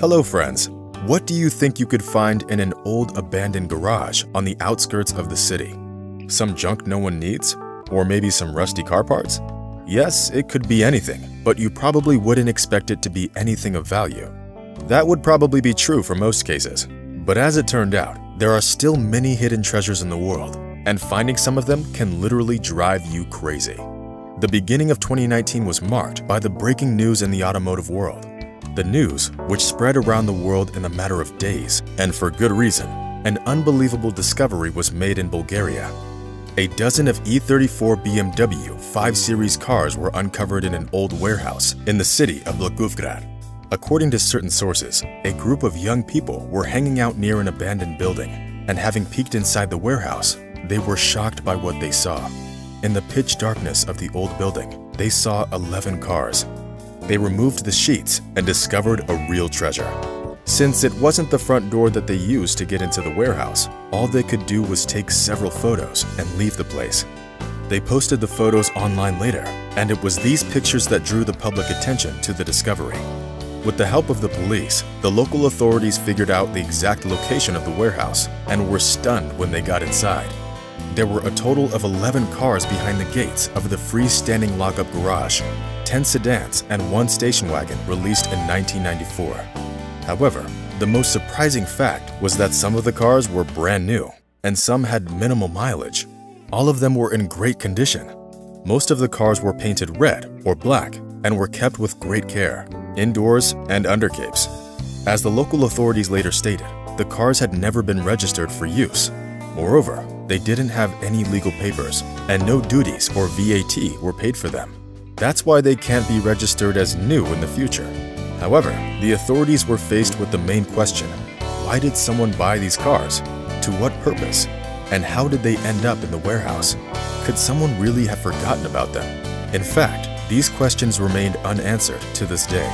Hello friends, what do you think you could find in an old abandoned garage on the outskirts of the city? Some junk no one needs? Or maybe some rusty car parts? Yes, it could be anything, but you probably wouldn't expect it to be anything of value. That would probably be true for most cases. But as it turned out, there are still many hidden treasures in the world, and finding some of them can literally drive you crazy. The beginning of 2019 was marked by the breaking news in the automotive world. The news, which spread around the world in a matter of days, and for good reason, an unbelievable discovery was made in Bulgaria. A dozen of E34 BMW 5 Series cars were uncovered in an old warehouse in the city of Blagoevgrad. According to certain sources, a group of young people were hanging out near an abandoned building, and having peeked inside the warehouse, they were shocked by what they saw. In the pitch darkness of the old building, they saw 11 cars, they removed the sheets and discovered a real treasure. Since it wasn't the front door that they used to get into the warehouse, all they could do was take several photos and leave the place. They posted the photos online later, and it was these pictures that drew the public attention to the discovery. With the help of the police, the local authorities figured out the exact location of the warehouse and were stunned when they got inside. There were a total of 11 cars behind the gates of the freestanding lockup garage, 10 sedans and one station wagon released in 1994. However, the most surprising fact was that some of the cars were brand new, and some had minimal mileage. All of them were in great condition. Most of the cars were painted red or black and were kept with great care, indoors and under capes. As the local authorities later stated, the cars had never been registered for use. Moreover, they didn't have any legal papers, and no duties or VAT were paid for them. That's why they can't be registered as new in the future. However, the authorities were faced with the main question, why did someone buy these cars? To what purpose? And how did they end up in the warehouse? Could someone really have forgotten about them? In fact, these questions remained unanswered to this day.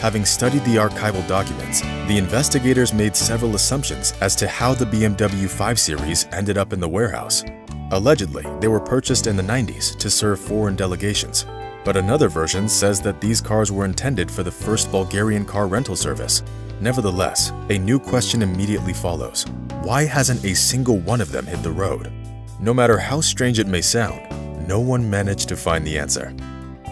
Having studied the archival documents, the investigators made several assumptions as to how the BMW 5 Series ended up in the warehouse. Allegedly, they were purchased in the 90s to serve foreign delegations, but another version says that these cars were intended for the first Bulgarian car rental service. Nevertheless, a new question immediately follows. Why hasn't a single one of them hit the road? No matter how strange it may sound, no one managed to find the answer.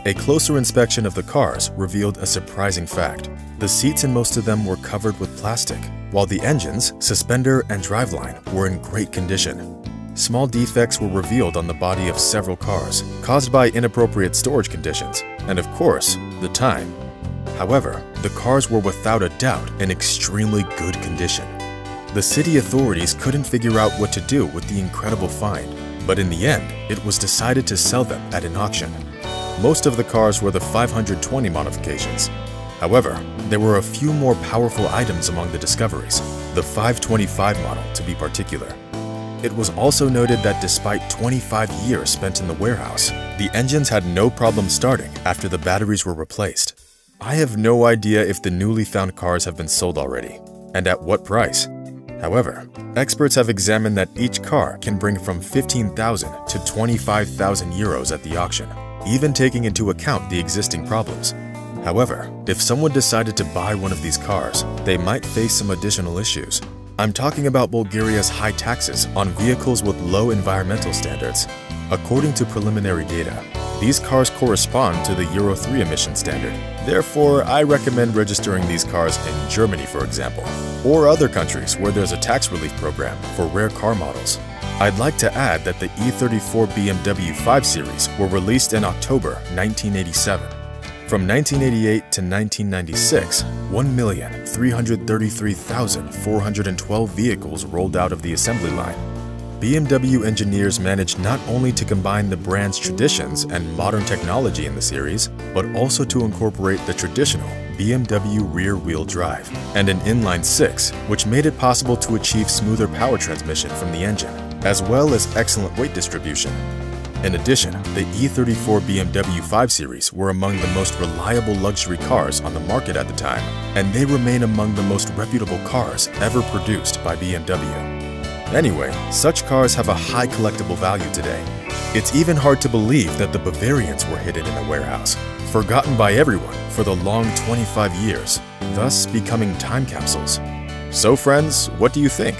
A closer inspection of the cars revealed a surprising fact. The seats in most of them were covered with plastic, while the engines, suspender, and driveline were in great condition. Small defects were revealed on the body of several cars, caused by inappropriate storage conditions, and of course, the time. However, the cars were without a doubt in extremely good condition. The city authorities couldn't figure out what to do with the incredible find, but in the end, it was decided to sell them at an auction. Most of the cars were the 520 modifications. However, there were a few more powerful items among the discoveries, the 525 model to be particular. It was also noted that despite 25 years spent in the warehouse, the engines had no problem starting after the batteries were replaced. I have no idea if the newly found cars have been sold already, and at what price. However, experts have examined that each car can bring from 15,000 to 25,000 euros at the auction, even taking into account the existing problems. However, if someone decided to buy one of these cars, they might face some additional issues, I'm talking about Bulgaria's high taxes on vehicles with low environmental standards. According to preliminary data, these cars correspond to the Euro 3 emission standard. Therefore, I recommend registering these cars in Germany, for example, or other countries where there's a tax relief program for rare car models. I'd like to add that the E34 BMW 5 Series were released in October 1987 from 1988 to 1996, 1,333,412 vehicles rolled out of the assembly line. BMW engineers managed not only to combine the brand's traditions and modern technology in the series, but also to incorporate the traditional BMW rear-wheel drive and an inline-six, which made it possible to achieve smoother power transmission from the engine, as well as excellent weight distribution. In addition, the E34 BMW 5 Series were among the most reliable luxury cars on the market at the time, and they remain among the most reputable cars ever produced by BMW. Anyway, such cars have a high collectible value today. It's even hard to believe that the Bavarians were hidden in a warehouse. forgotten by everyone for the long 25 years, thus becoming time capsules. So friends, what do you think?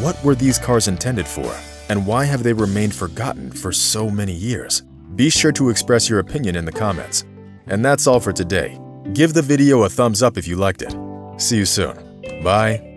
What were these cars intended for, and why have they remained forgotten for so many years? Be sure to express your opinion in the comments. And that's all for today. Give the video a thumbs up if you liked it. See you soon. Bye.